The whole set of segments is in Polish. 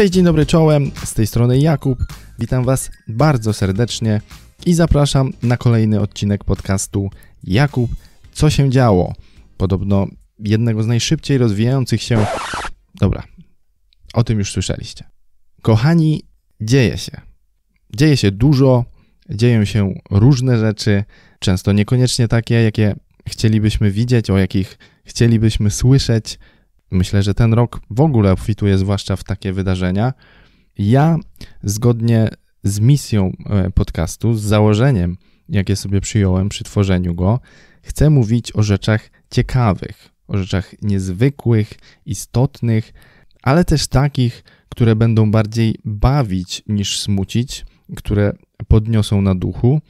Cześć, dzień dobry czołem, z tej strony Jakub. Witam Was bardzo serdecznie i zapraszam na kolejny odcinek podcastu Jakub, co się działo? Podobno jednego z najszybciej rozwijających się. Dobra, o tym już słyszeliście. Kochani, dzieje się. Dzieje się dużo, dzieją się różne rzeczy, często niekoniecznie takie, jakie chcielibyśmy widzieć, o jakich chcielibyśmy słyszeć. Myślę, że ten rok w ogóle obfituje zwłaszcza w takie wydarzenia. Ja, zgodnie z misją e, podcastu, z założeniem, jakie sobie przyjąłem przy tworzeniu go, chcę mówić o rzeczach ciekawych, o rzeczach niezwykłych, istotnych, ale też takich, które będą bardziej bawić niż smucić, które podniosą na duchu.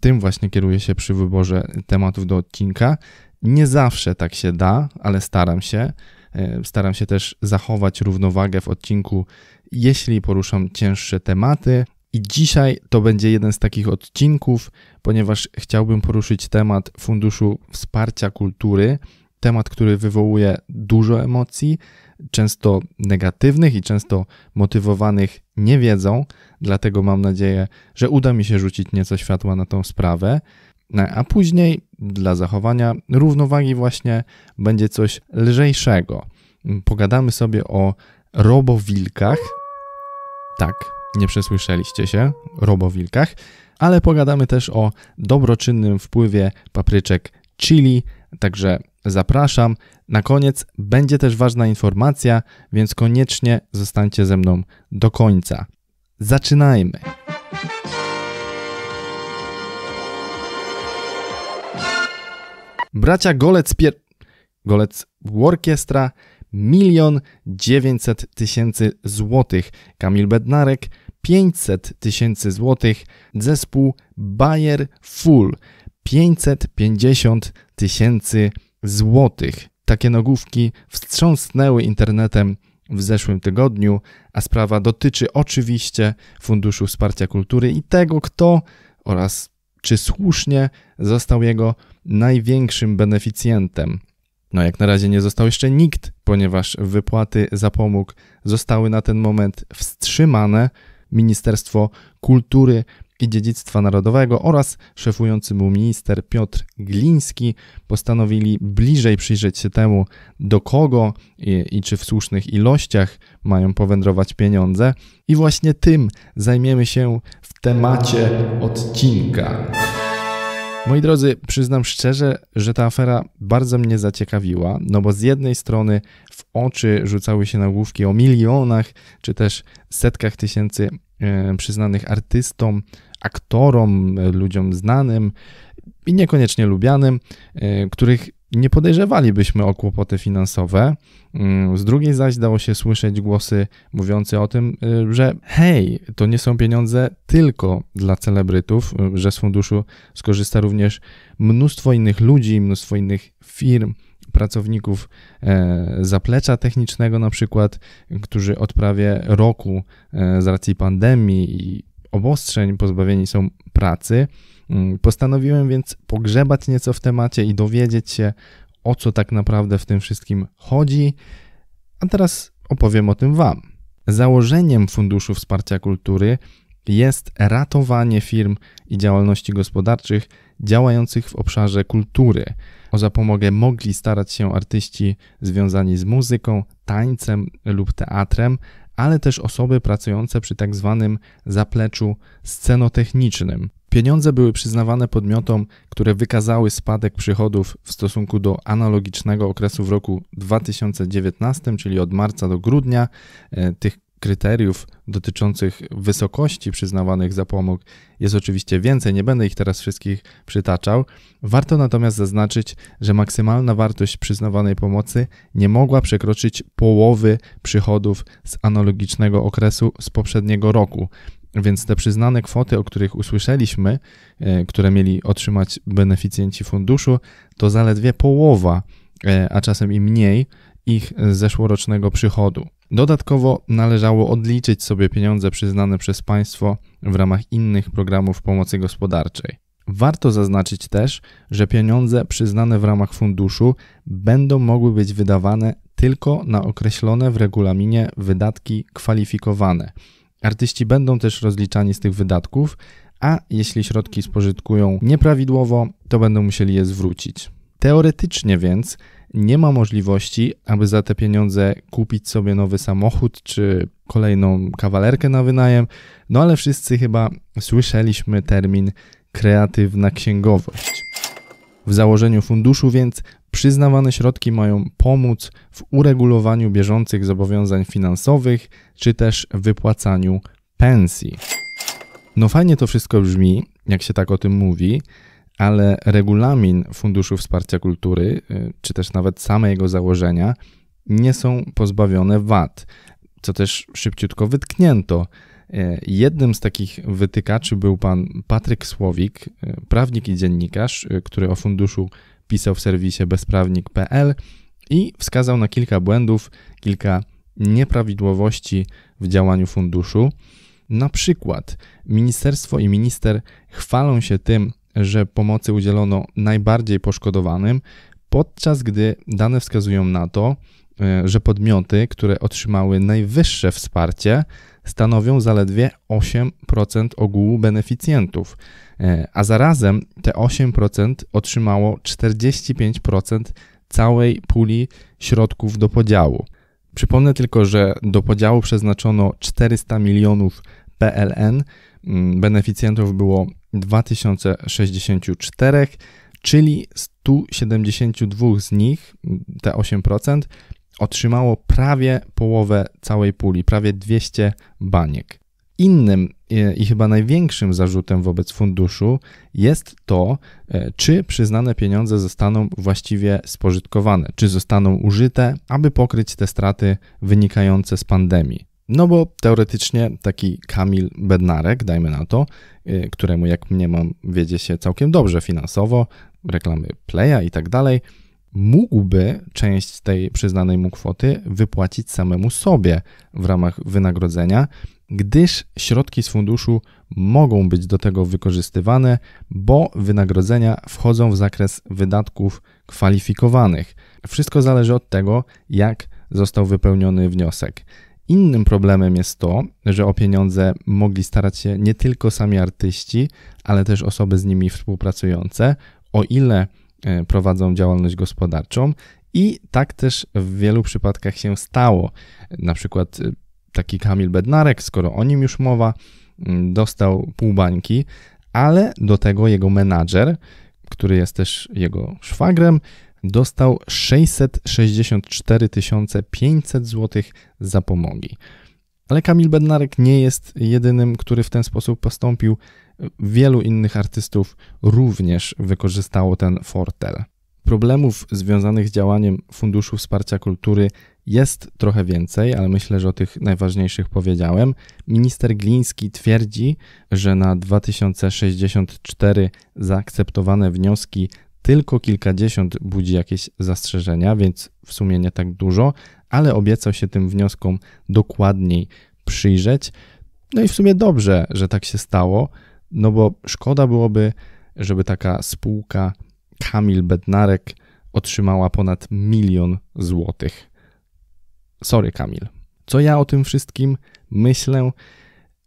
Tym właśnie kieruję się przy wyborze tematów do odcinka. Nie zawsze tak się da, ale staram się. E, staram się też zachować równowagę w odcinku, jeśli poruszam cięższe tematy. I dzisiaj to będzie jeden z takich odcinków, ponieważ chciałbym poruszyć temat Funduszu Wsparcia Kultury. Temat, który wywołuje dużo emocji, często negatywnych i często motywowanych niewiedzą, dlatego mam nadzieję, że uda mi się rzucić nieco światła na tą sprawę. No, a później, dla zachowania równowagi, właśnie będzie coś lżejszego. Pogadamy sobie o robowilkach. Tak, nie przesłyszeliście się, robowilkach, ale pogadamy też o dobroczynnym wpływie papryczek chili, także zapraszam. Na koniec będzie też ważna informacja, więc koniecznie zostańcie ze mną do końca. Zaczynajmy. Bracia Golec pier... Golec Orkiestra milion dziewięćset tysięcy złotych. Kamil Bednarek 500 tysięcy złotych. Zespół Bayer Full 550 tysięcy złotych. Takie nagłówki wstrząsnęły internetem w zeszłym tygodniu, a sprawa dotyczy oczywiście Funduszu Wsparcia Kultury i tego, kto oraz czy słusznie został jego największym beneficjentem. No, jak na razie nie został jeszcze nikt, ponieważ wypłaty zapomóg zostały na ten moment wstrzymane. Ministerstwo Kultury i Dziedzictwa Narodowego oraz szefujący mu minister Piotr Gliński postanowili bliżej przyjrzeć się temu, do kogo i, i, czy w słusznych ilościach mają powędrować pieniądze. I właśnie tym zajmiemy się w temacie odcinka. Moi drodzy, przyznam szczerze, że ta afera bardzo mnie zaciekawiła, no bo z jednej strony w oczy rzucały się nagłówki o milionach, czy też setkach tysięcy e, przyznanych artystom, aktorom, ludziom znanym i niekoniecznie lubianym, e, których nie podejrzewalibyśmy o kłopoty finansowe. Mm, z drugiej zaś dało się słyszeć głosy mówiące o tym, e, że hej, to nie są pieniądze tylko dla celebrytów, e, że z funduszu skorzysta również mnóstwo innych ludzi, mnóstwo innych firm, pracowników zaplecza technicznego na przykład, którzy od prawie roku z racji pandemii i obostrzeń pozbawieni są pracy. Mm, postanowiłem więc pogrzebać nieco w temacie i dowiedzieć się, o co tak naprawdę w tym wszystkim chodzi, a teraz opowiem o tym Wam. Założeniem Funduszu Wsparcia Kultury jest ratowanie firm i działalności gospodarczych działających w obszarze kultury. O zapomogę mogli starać się artyści związani z muzyką, tańcem lub teatrem, ale też osoby pracujące przy tak zwanym zapleczu scenotechnicznym. Pieniądze były przyznawane podmiotom, które wykazały spadek przychodów w stosunku do analogicznego okresu w roku 2019, czyli od marca do grudnia. E, tych kryteriów dotyczących wysokości przyznawanych zapomóg jest oczywiście więcej, nie będę ich teraz wszystkich przytaczał. Warto natomiast zaznaczyć, że maksymalna wartość przyznawanej pomocy nie mogła przekroczyć połowy przychodów z analogicznego okresu z poprzedniego roku. Więc te przyznane kwoty, o których usłyszeliśmy, e, które mieli otrzymać beneficjenci funduszu, to zaledwie połowa, e, a czasem i mniej ich zeszłorocznego przychodu. Dodatkowo należało odliczyć sobie pieniądze przyznane przez państwo w ramach innych programów pomocy gospodarczej. Warto zaznaczyć też, że pieniądze przyznane w ramach funduszu będą mogły być wydawane tylko na określone w regulaminie wydatki kwalifikowane. Artyści będą też rozliczani z tych wydatków, a jeśli środki spożytkują nieprawidłowo, to będą musieli je zwrócić. Teoretycznie więc nie ma możliwości, aby za te pieniądze kupić sobie nowy samochód czy kolejną kawalerkę na wynajem, no ale wszyscy chyba słyszeliśmy termin kreatywna księgowość. W założeniu funduszu więc przyznawane środki mają pomóc w uregulowaniu bieżących zobowiązań finansowych czy też wypłacaniu pensji. No fajnie to wszystko brzmi, jak się tak o tym mówi, ale regulamin Funduszu Wsparcia Kultury, y, czy też nawet same jego założenia, nie są pozbawione wad, co też szybciutko wytknięto. Y, jednym z takich wytykaczy był pan Patryk Słowik, y, prawnik i dziennikarz, który o funduszu pisał w serwisie bezprawnik.pl i wskazał na kilka błędów, kilka nieprawidłowości w działaniu funduszu. Na przykład ministerstwo i minister chwalą się tym, że pomocy udzielono najbardziej poszkodowanym, podczas gdy dane wskazują na to, e, że podmioty, które otrzymały najwyższe wsparcie, stanowią zaledwie 8% ogółu beneficjentów, e, a zarazem te 8% otrzymało 45% całej puli środków do podziału. Przypomnę tylko, że do podziału przeznaczono 400 milionów PLN, beneficjentów było 2064, czyli 172 z nich, te 8%, otrzymało prawie połowę całej puli, prawie 200 baniek. Innym i chyba największym zarzutem wobec funduszu jest to, e, czy przyznane pieniądze zostaną właściwie spożytkowane, czy zostaną użyte, aby pokryć te straty wynikające z pandemii. No bo teoretycznie taki Kamil Bednarek, dajmy na to, y, któremu jak mnie mam wiedzie się całkiem dobrze finansowo, reklamy Playa i tak dalej, mógłby część tej przyznanej mu kwoty wypłacić samemu sobie w ramach wynagrodzenia, gdyż środki z funduszu mogą być do tego wykorzystywane, bo wynagrodzenia wchodzą w zakres wydatków kwalifikowanych. Wszystko zależy od tego, jak został wypełniony wniosek. Innym problemem jest to, że o pieniądze mogli starać się nie tylko sami artyści, ale też osoby z nimi współpracujące, o ile e, prowadzą działalność gospodarczą. I tak też w wielu przypadkach się stało. Na przykład e, taki Kamil Bednarek, skoro o nim już mowa, mm, dostał pół bańki, ale do tego jego menadżer, który jest też jego szwagrem, dostał 664 500 zł za pomogi. Ale Kamil Bednarek nie jest jedynym, który w ten sposób postąpił. Wielu innych artystów również wykorzystało ten fortel. Problemów związanych z działaniem Funduszu Wsparcia Kultury jest trochę więcej, ale myślę, że o tych najważniejszych powiedziałem. Minister Gliński twierdzi, że na 2064 zaakceptowane wnioski tylko kilkadziesiąt budzi jakieś zastrzeżenia, więc w sumie nie tak dużo, ale obiecał się tym wnioskom dokładniej przyjrzeć. No i w sumie dobrze, że tak się stało, no bo szkoda byłoby, żeby taka spółka Kamil Bednarek otrzymała ponad milion złotych. Sorry, Kamil. Co ja o tym wszystkim myślę?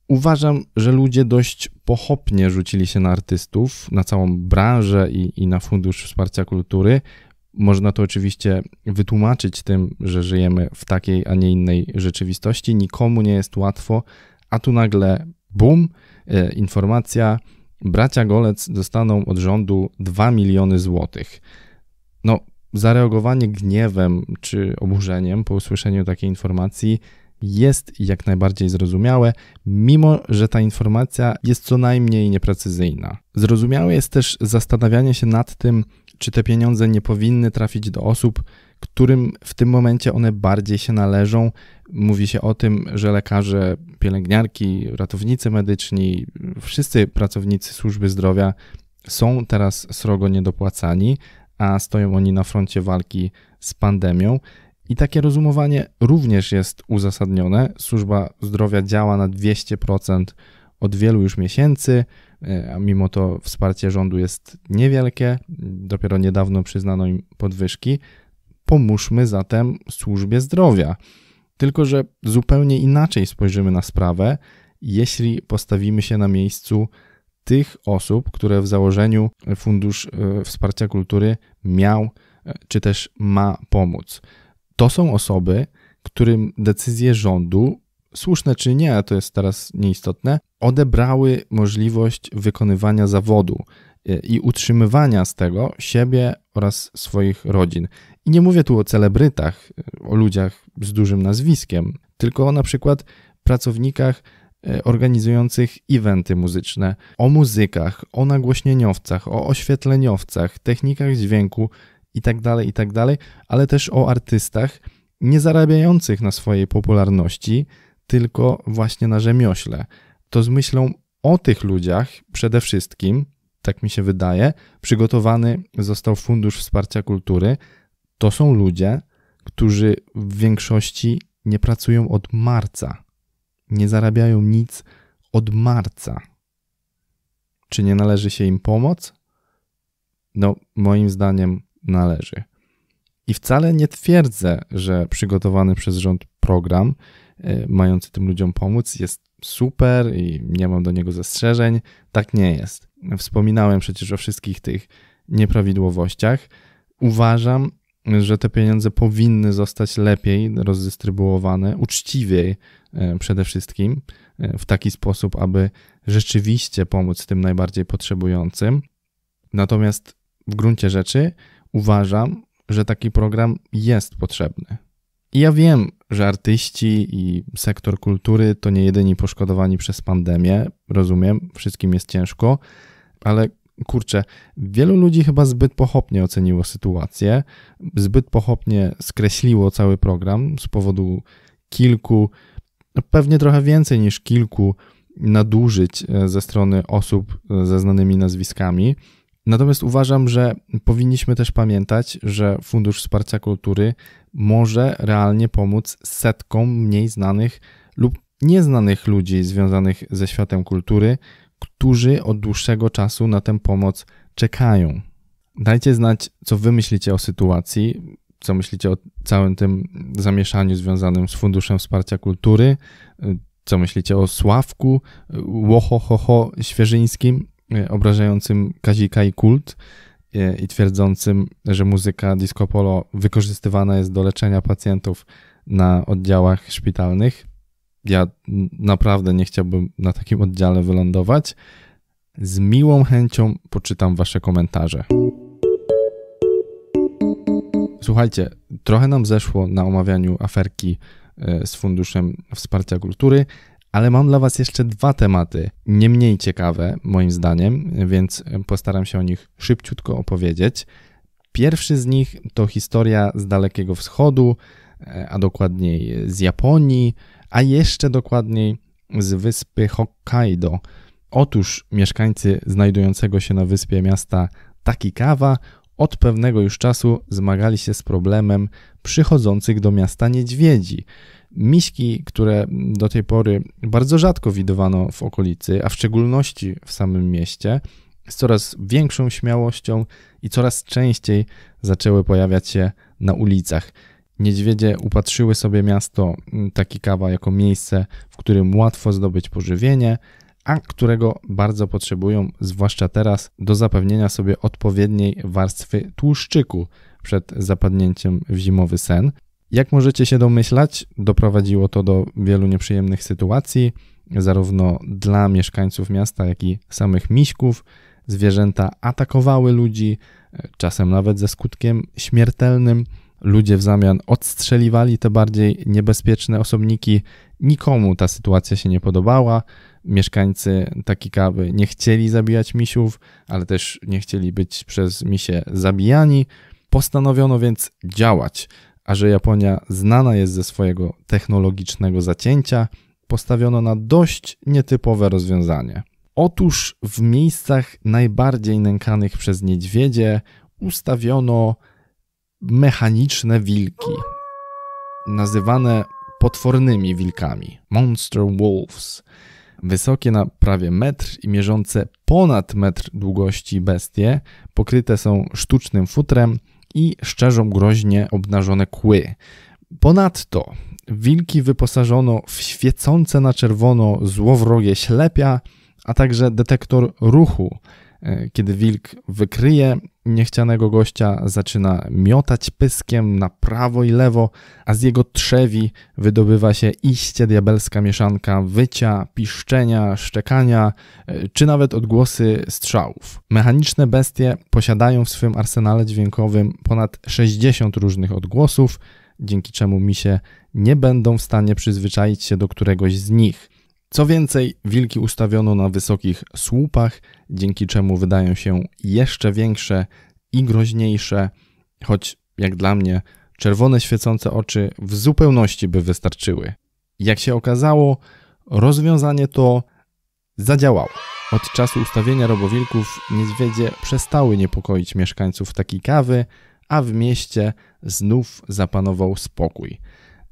Uważam, że ludzie dość pochopnie rzucili się na artystów, na całą branżę i, i na Fundusz Wsparcia Kultury. Można to oczywiście wytłumaczyć tym, że żyjemy w takiej, a nie innej rzeczywistości. Nikomu nie jest łatwo, a tu nagle bum, e, informacja, bracia Golec dostaną od rządu 2 miliony złotych. No, zareagowanie gniewem czy oburzeniem po usłyszeniu takiej informacji jest jak najbardziej zrozumiałe, mimo że ta informacja jest co najmniej nieprecyzyjna. Zrozumiałe jest też zastanawianie się nad tym, czy te pieniądze nie powinny trafić do osób, którym w tym momencie one bardziej się należą. Mówi się o tym, że lekarze, pielęgniarki, ratownicy medyczni, wszyscy pracownicy służby zdrowia są teraz srogo niedopłacani, a stoją oni na froncie walki z pandemią. I takie rozumowanie również jest uzasadnione. Służba zdrowia działa na 200% od wielu już miesięcy, e, a mimo to wsparcie rządu jest niewielkie. Dopiero niedawno przyznano im podwyżki. pomóżmy zatem służbie zdrowia. Tylko, że zupełnie inaczej spojrzymy na sprawę, jeśli postawimy się na miejscu tych osób, które w założeniu Fundusz e, Wsparcia Kultury miał e, czy też ma pomóc. To są osoby, którym decyzje rządu, słuszne czy nie, to jest teraz nieistotne, odebrały możliwość wykonywania zawodu e, i utrzymywania z tego siebie oraz swoich rodzin. I nie mówię tu o celebrytach, o ludziach z dużym nazwiskiem, tylko o na przykład pracownikach E, organizujących eventy muzyczne, o muzykach, o nagłośnieniowcach, o oświetleniowcach, technikach dźwięku itd., tak itd., tak ale też o artystach nie zarabiających na swojej popularności, tylko właśnie na rzemiośle. To z myślą o tych ludziach przede wszystkim, tak mi się wydaje, przygotowany został Fundusz Wsparcia Kultury. To są ludzie, którzy w większości nie pracują od marca nie zarabiają nic od marca. Czy nie należy się im pomoc? No, moim zdaniem należy. I wcale nie twierdzę, że przygotowany przez rząd program y, mający tym ludziom pomóc jest super i nie mam do niego zastrzeżeń. Tak nie jest. Wspominałem przecież o wszystkich tych nieprawidłowościach. Uważam, że te pieniądze powinny zostać lepiej rozdystrybuowane, uczciwiej e, przede wszystkim, e, w taki sposób, aby rzeczywiście pomóc tym najbardziej potrzebującym. Natomiast w gruncie rzeczy uważam, że taki program jest potrzebny. I ja wiem, że artyści i sektor kultury to nie jedyni poszkodowani przez pandemię. Rozumiem, wszystkim jest ciężko, ale kurczę, wielu ludzi chyba zbyt pochopnie oceniło sytuację, zbyt pochopnie skreśliło cały program z powodu kilku, no pewnie trochę więcej niż kilku nadużyć e, ze strony osób e, ze znanymi nazwiskami. Natomiast uważam, że powinniśmy też pamiętać, że Fundusz Wsparcia Kultury może realnie pomóc setkom mniej znanych lub nieznanych ludzi związanych ze światem kultury, którzy od dłuższego czasu na tę pomoc czekają. Dajcie znać, co wy myślicie o sytuacji, co myślicie o całym tym zamieszaniu związanym z Funduszem Wsparcia Kultury, co myślicie o Sławku, łohohoho świeżyńskim, obrażającym Kazika i kult i twierdzącym, że muzyka disco polo wykorzystywana jest do leczenia pacjentów na oddziałach szpitalnych ja naprawdę nie chciałbym na takim oddziale wylądować. Z miłą chęcią poczytam Wasze komentarze. Słuchajcie, trochę nam zeszło na omawianiu aferki e, z Funduszem Wsparcia Kultury, ale mam dla Was jeszcze dwa tematy, nie mniej ciekawe moim zdaniem, więc postaram się o nich szybciutko opowiedzieć. Pierwszy z nich to historia z Dalekiego Wschodu, e, a dokładniej z Japonii, a jeszcze dokładniej z wyspy Hokkaido. Otóż mieszkańcy znajdującego się na wyspie miasta Takikawa od pewnego już czasu zmagali się z problemem przychodzących do miasta niedźwiedzi. Miśki, które do tej pory bardzo rzadko widywano w okolicy, a w szczególności w samym mieście, z coraz większą śmiałością i coraz częściej zaczęły pojawiać się na ulicach. Niedźwiedzie upatrzyły sobie miasto mm, Takikawa jako miejsce, w którym łatwo zdobyć pożywienie, a którego bardzo potrzebują, zwłaszcza teraz, do zapewnienia sobie odpowiedniej warstwy tłuszczyku przed zapadnięciem w zimowy sen. Jak możecie się domyślać, doprowadziło to do wielu nieprzyjemnych sytuacji, zarówno dla mieszkańców miasta, jak i samych miśków. Zwierzęta atakowały ludzi, czasem nawet ze skutkiem śmiertelnym. Ludzie w zamian odstrzeliwali te bardziej niebezpieczne osobniki. Nikomu ta sytuacja się nie podobała. Mieszkańcy Takikawy nie chcieli zabijać misiów, ale też nie chcieli być przez misie zabijani. Postanowiono więc działać, a że Japonia znana jest ze swojego technologicznego zacięcia, postawiono na dość nietypowe rozwiązanie. Otóż w miejscach najbardziej nękanych przez niedźwiedzie ustawiono mechaniczne wilki, nazywane potwornymi wilkami monster wolves. Wysokie na prawie metr i mierzące ponad metr długości bestie pokryte są sztucznym futrem i szczerzą groźnie obnażone kły. Ponadto wilki wyposażono w świecące na czerwono złowrogie ślepia, a także detektor ruchu. E, kiedy wilk wykryje niechcianego gościa, zaczyna miotać pyskiem na prawo i lewo, a z jego trzewi wydobywa się iście diabelska mieszanka wycia, piszczenia, szczekania, e, czy nawet odgłosy strzałów. Mechaniczne bestie posiadają w swym arsenale dźwiękowym ponad 60 różnych odgłosów, dzięki czemu misie nie będą w stanie przyzwyczaić się do któregoś z nich. Co więcej, wilki ustawiono na wysokich słupach, dzięki czemu wydają się jeszcze większe i groźniejsze, choć jak dla mnie czerwone świecące oczy w zupełności by wystarczyły. Jak się okazało, rozwiązanie to zadziałało. Od czasu ustawienia robowilków niedźwiedzie przestały niepokoić mieszkańców takiej kawy, a w mieście znów zapanował spokój.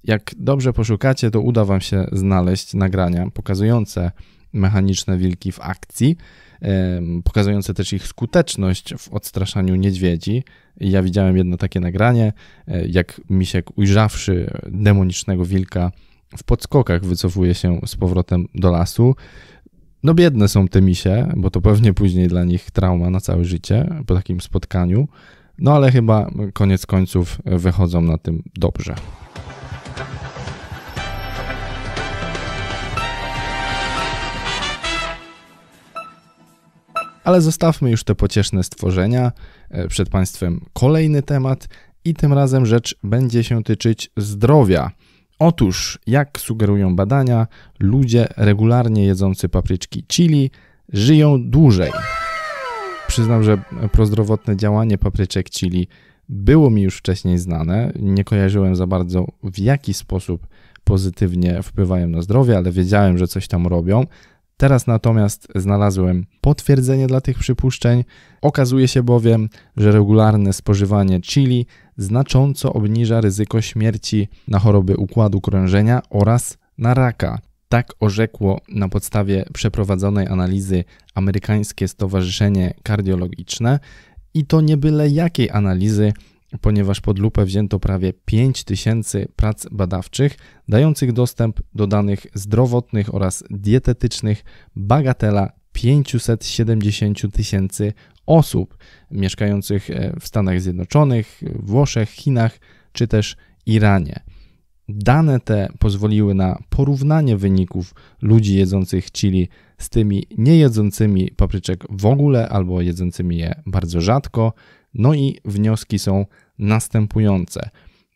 Jak dobrze poszukacie, to uda Wam się znaleźć nagrania pokazujące mechaniczne wilki w akcji, pokazujące też ich skuteczność w odstraszaniu niedźwiedzi. Ja widziałem jedno takie nagranie, e, jak misiek ujrzawszy demonicznego wilka w podskokach wycofuje się z powrotem do lasu. No biedne są te misie, bo to pewnie później dla nich trauma na całe życie po takim spotkaniu. No ale chyba koniec końców wychodzą na tym dobrze. Ale zostawmy już te pocieszne stworzenia. E, przed Państwem kolejny temat i tym razem rzecz będzie się tyczyć zdrowia. Otóż, jak sugerują badania, ludzie regularnie jedzący papryczki chili żyją dłużej. Przyznam, że prozdrowotne działanie papryczek chili było mi już wcześniej znane. Nie kojarzyłem za bardzo w jaki sposób pozytywnie wpływają na zdrowie, ale wiedziałem, że coś tam robią. Teraz natomiast znalazłem potwierdzenie dla tych przypuszczeń. Okazuje się bowiem, że regularne spożywanie chili znacząco obniża ryzyko śmierci na choroby układu krążenia oraz na raka. Tak orzekło na podstawie przeprowadzonej analizy Amerykańskie Stowarzyszenie Kardiologiczne i to nie byle jakiej analizy, ponieważ pod lupę wzięto prawie 5000 prac badawczych, dających dostęp do danych zdrowotnych oraz dietetycznych bagatela 570 tysięcy osób mieszkających e, w Stanach Zjednoczonych, Włoszech, Chinach czy też Iranie. Dane te pozwoliły na porównanie wyników ludzi jedzących chili z tymi niejedzącymi papryczek w ogóle albo jedzącymi je bardzo rzadko, no i wnioski są następujące.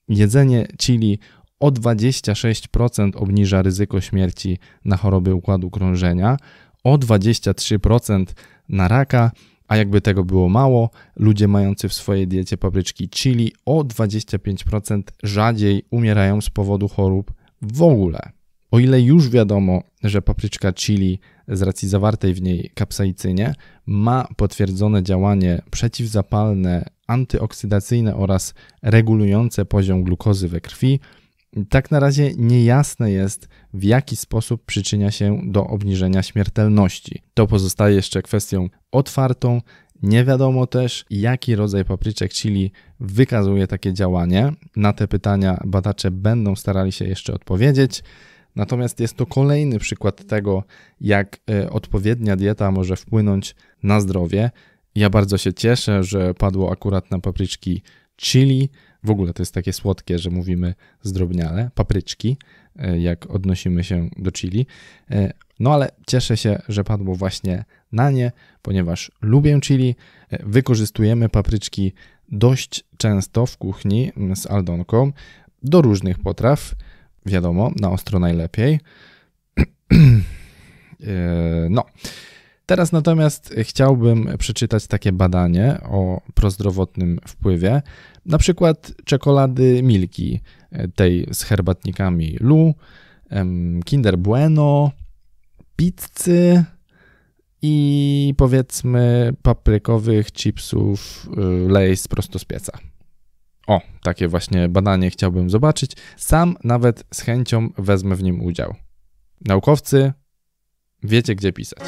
Jedzenie chili o 26% obniża ryzyko śmierci na choroby układu krążenia, o 23% na raka, a jakby tego było mało, ludzie mający w swojej diecie papryczki chili o 25% rzadziej umierają z powodu chorób w ogóle. O ile już wiadomo, że papryczka chili z racji zawartej w niej kapsaicynie ma potwierdzone działanie przeciwzapalne, antyoksydacyjne oraz regulujące poziom glukozy we krwi, tak na razie niejasne jest, w jaki sposób przyczynia się do obniżenia śmiertelności. To pozostaje jeszcze kwestią otwartą. Nie wiadomo też, jaki rodzaj papryczek chili wykazuje takie działanie. Na te pytania badacze będą starali się jeszcze odpowiedzieć. Natomiast jest to kolejny przykład tego, jak e, odpowiednia dieta może wpłynąć na zdrowie. Ja bardzo się cieszę, że padło akurat na papryczki chili. W ogóle to jest takie słodkie, że mówimy zdrobniale, papryczki, e, jak odnosimy się do chili. E, no ale cieszę się, że padło właśnie na nie, ponieważ lubię chili. Wykorzystujemy papryczki dość często w kuchni z Aldonką do różnych potraw wiadomo, na ostro najlepiej. E, no. Teraz natomiast chciałbym przeczytać takie badanie o prozdrowotnym wpływie, na przykład czekolady Milki, e, tej z herbatnikami Lu, Kinder Bueno, pizzy i powiedzmy paprykowych chipsów e, Lay's prosto z pieca. O, takie właśnie badanie chciałbym zobaczyć. Sam nawet z chęcią wezmę w nim udział. Naukowcy, wiecie gdzie pisać.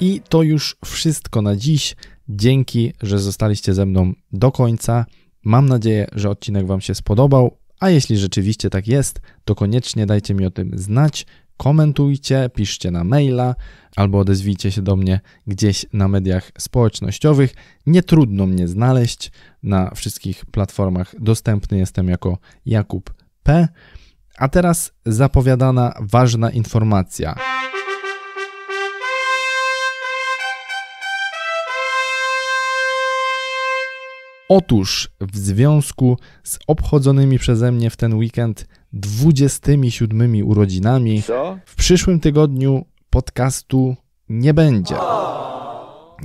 I to już wszystko na dziś. Dzięki, że zostaliście ze mną do końca. Mam nadzieję, że odcinek Wam się spodobał, a jeśli rzeczywiście tak jest, to koniecznie dajcie mi o tym znać. Komentujcie, piszcie na maila albo odezwijcie się do mnie gdzieś na mediach społecznościowych. Nie trudno mnie znaleźć. Na wszystkich platformach dostępny jestem jako Jakub P. A teraz zapowiadana ważna informacja. Otóż w związku z obchodzonymi przeze mnie w ten weekend 27 urodzinami, Co? w przyszłym tygodniu podcastu nie będzie.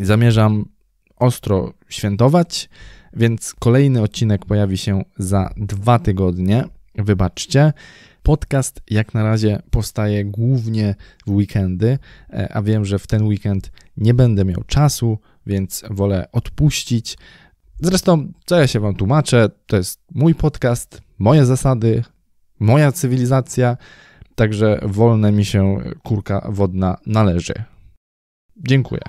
Zamierzam ostro świętować, więc kolejny odcinek pojawi się za dwa tygodnie. Wybaczcie. Podcast jak na razie powstaje głównie w weekendy, e, a wiem, że w ten weekend nie będę miał czasu, więc wolę odpuścić. Zresztą, co ja się Wam tłumaczę, to jest mój podcast, moje zasady, moja cywilizacja, także wolne mi się kurka wodna należy. Dziękuję.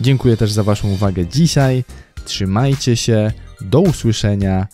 Dziękuję też za Waszą uwagę dzisiaj. Trzymajcie się. Do usłyszenia.